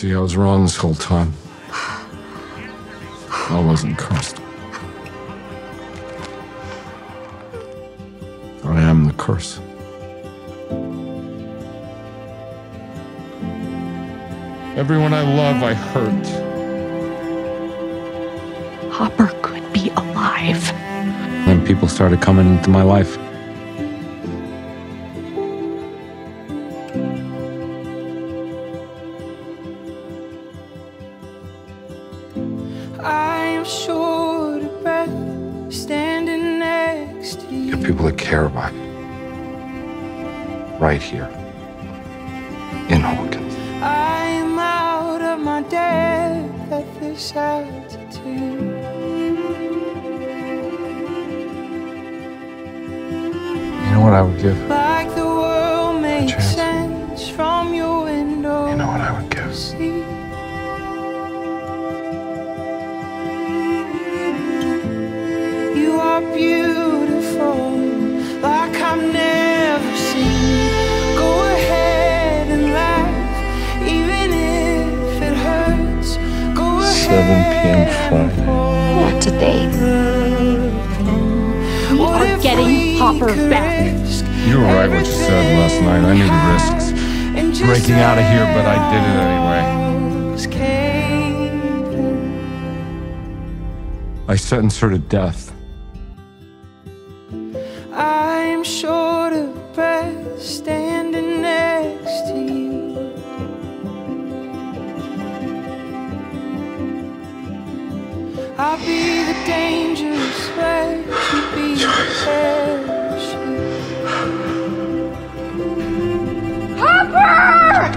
See, I was wrong this whole time. I wasn't cursed. I am the curse. Everyone I love, I hurt. Hopper could be alive. Then people started coming into my life. I'm short of breath, standing next to you. Get people that care about you. Right here. In Hawkins. I'm out of my depth at this altitude. You know what I would give? p.m. ahead and Friday. pour That's a date. We What are getting Hopper back. You were right what you said last night. I knew the risks. Breaking out of here, but I did it anyway. I sentenced her to death. I'm short of breath, I'll be the dangerous wreck, you be the parachute. Hopper!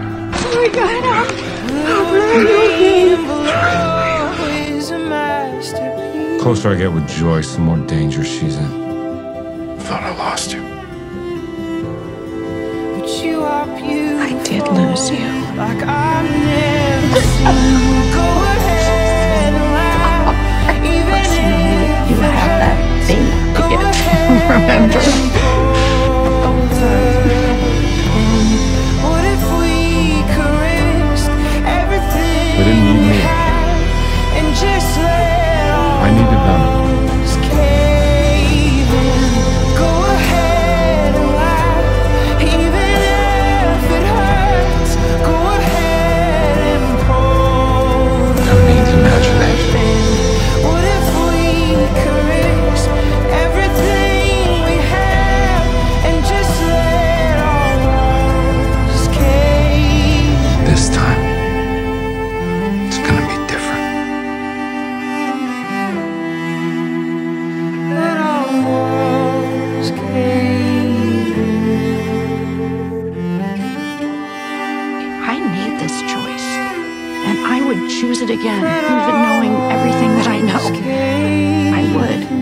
is a masterpiece. closer I get with Joyce, the more danger she's in. I Thought I lost you. But you are beautiful. I did lose you. Like I've never seen. Made this choice. And I would choose it again, even knowing everything that I know. I would.